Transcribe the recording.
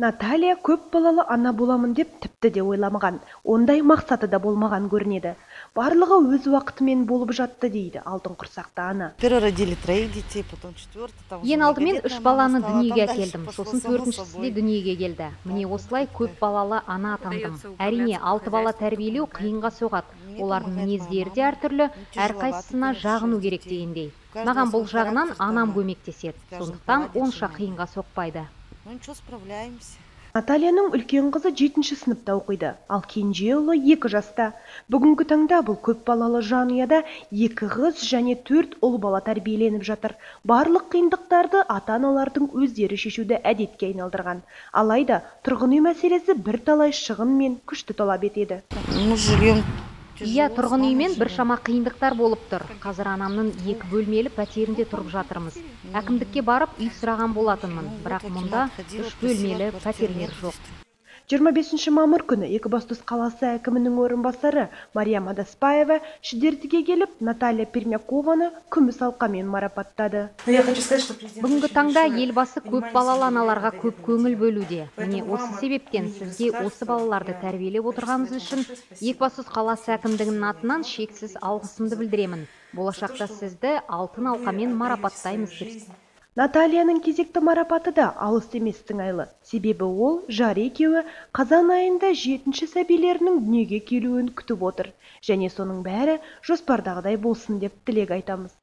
наталья көп балалы ана боламын деп тіпті де ойламаған. Ондай мақсаты да болмаған көрінеді. Барлығы өз уақытымен болып жатты дейді алтын құрсақты ана. Первые родили троих детей, потом четвертый. Там уже ең алдымен үш баланы дүниеге әкелдім. сосын төртіншісі де дүниеге келді. Міне осылай көп балалы ана атандым. әрине алты бала тәрбиелеу қиынға соғады. Олардың мінездері де әртүрлі әрқайсысына жағыну керек дегендей. Маған бұл жағынан анам көмектеседі. Сондықтан онша қиынға соқпайды. Ну ничего, справляемся. натальяның үлкен қызы жетінші сыныпта оқиды. Ал кенже ұлы екі жаста. Бүгінгі таңда бұл көп балалы жанұяда екі қыз және төрт ұл бала тәрбиеленіп жатыр. Барлық қиындықтарды ата аналардың өздері шешуді әдетке айналдырған. Алайда тұрғын үй мәселесі бірталай шығын мен күшті талап етеді. Мы живем иә тұрғын үймен біршама қиындықтар болып тұр. Қазір анамның екі бөлмелі пәтерінде тұрып жатырмыз. Әкімдікке барып үй сұраған болатынмын. Бірақ мұнда үш бөлмелі пәтерлер жоқ. 25 мамыр күні екібастұз қаласы әкімінің орынбасары Мария Мадаспаева шідертіге келіп Наталья Пермякованы күміс алқамен марапаттады. бүгінгі таңда елбасы көп балалы аналарға көп көңіл бөлуде. Міне осы себептен сізге осы балаларды тәрбиелеп отырғаныңыз үшін екібастұз қаласы әкімдігінің атынан шексіз алғысымды білдіремін. болашақта сізді алтын алқамен марапаттаймыз деп. Натальяның кезекті марапаты да алыс емес ыңайлы. Себебі ол жары екеуі қазан айында жетінші сәбилерінің дүниеге келуін күтіп отыр. Және соның бәрі жоспардағыдай болсын деп тілек айтамыз.